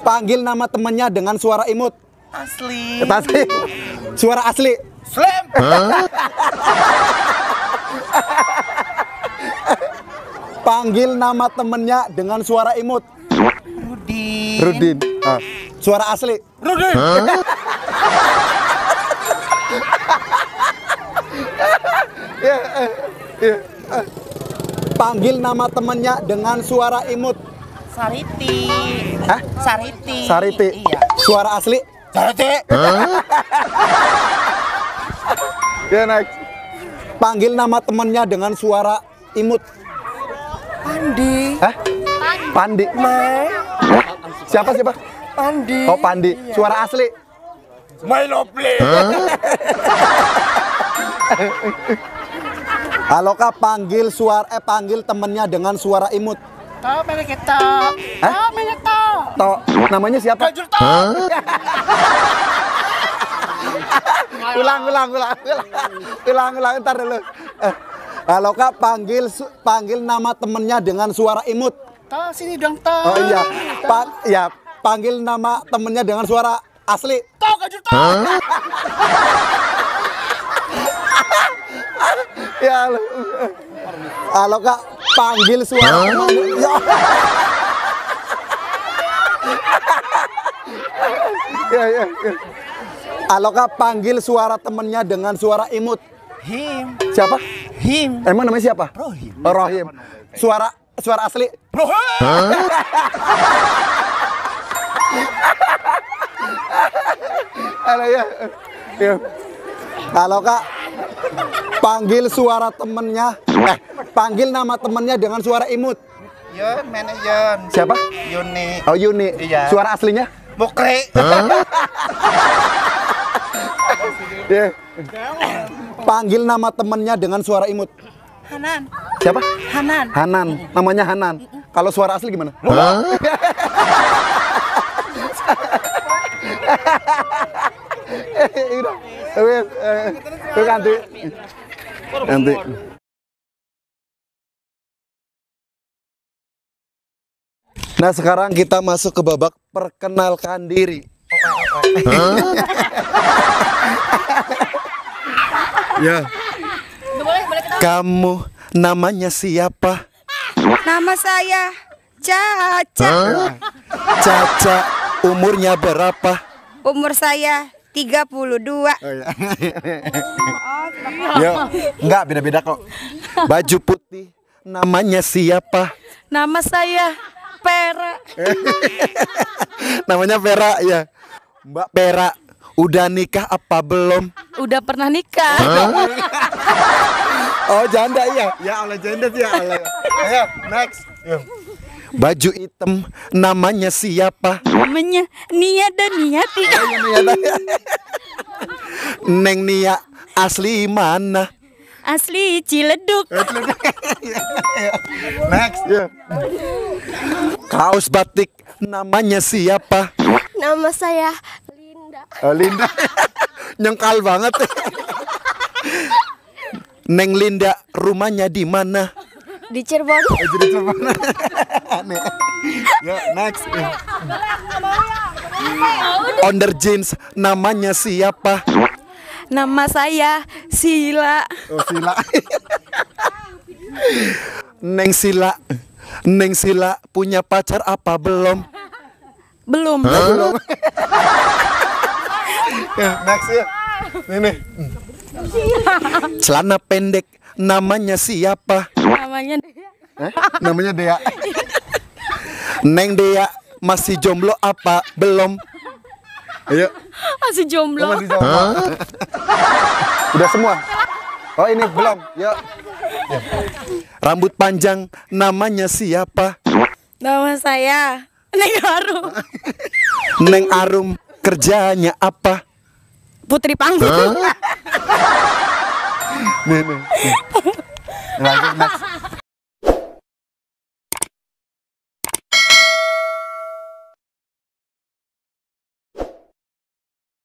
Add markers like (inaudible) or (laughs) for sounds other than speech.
Panggil nama temennya dengan suara imut. Asli. Asli. Suara asli. Slam. Panggil nama temennya dengan suara imut. Rudi. Rudin. Ah. Suara asli. Rudi. Ya, eh, ya, eh. Panggil nama temennya dengan suara imut. Sariti. Hah? Sariti. Sariti. Iya. Suara asli. Sariti. Ya next. Panggil nama temennya dengan suara imut. Pandi. Hah? Pandi. Siapa siapa? Pandi. Oh Pandi. Suara asli. My lovely. Halo kak, panggil suara eh panggil temennya dengan suara imut. Tahu banyak kita. Tahu namanya siapa? Kajur tahu. (laughs) ulang, ulang, ulang, ulang, ulang, ulang, ntar dulu. Eh, Halo kak, panggil panggil nama temennya dengan suara imut. Tahu sini dong tahu. Oh iya, pa ya panggil nama temennya dengan suara asli. Tahu kajur tahu. (laughs) Ya. Halo kak, panggil suara temennya. Ya. ya, ya, ya. Halo kak, panggil suara temennya dengan suara imut. Him. Siapa? Him. Emang namanya siapa? Rohim. Oh, Rohim. Suara suara asli. Rohim. Halo ya. Ya. Halo kak. Panggil suara temennya. Eh, panggil nama temennya dengan suara imut. Yun, manajer. Siapa? Yuni. Oh Yuni. Iya. Suara aslinya? Mukri. (laughs) Ya. Panggil nama temennya dengan suara imut. Hanan. Siapa? Hanan. Hanan. Namanya Hanan. Kalau suara asli gimana? (laughs) Eh, udah. Wes, eh, ganti. Ganti. Nah sekarang kita masuk ke babak perkenalkan diri. ya. Kamu namanya siapa? Nama saya Caca. Caca. Umurnya berapa? Umur saya 32. Oh, iya. Ya, enggak beda-beda kok. Baju putih. Namanya siapa? Nama saya Pera. (laughs) Namanya Vera ya. Mbak Vera, udah nikah apa belum? Udah pernah nikah. Oh janda iya. Ya Allah janda sih ya Allah. Ayo next. Baju hitam namanya siapa? Namanya Nia dan Niati. Neng Nia asli mana? Asli Ciledug. (laughs) Next. Ya. Kaos batik namanya siapa? Nama saya Linda. Oh, Linda. (laughs) Nyengkal banget. (laughs) Neng Linda rumahnya di mana? Di Cirebon. Jadi coba. (laughs) Aneh. Ya, next. Onder jeans namanya siapa? Nama saya Sila. Oh, Sila. Neng Sila. Neng Sila punya pacar apa belum? Belum. Belum. ya, next ya. Nih nih. Celana pendek namanya siapa? Namanya Eh? Namanya Dea. Neng Dea masih jomblo apa belum? Ayo. masih jomblo. Masih jomblo. Udah semua. Oh ini belum. Yuk. Rambut panjang namanya siapa? Nama saya Neng Harum. (laughs) Neng Arum kerjanya apa? Putri Panggung. (laughs) Nih nih. nih. Lanjut next.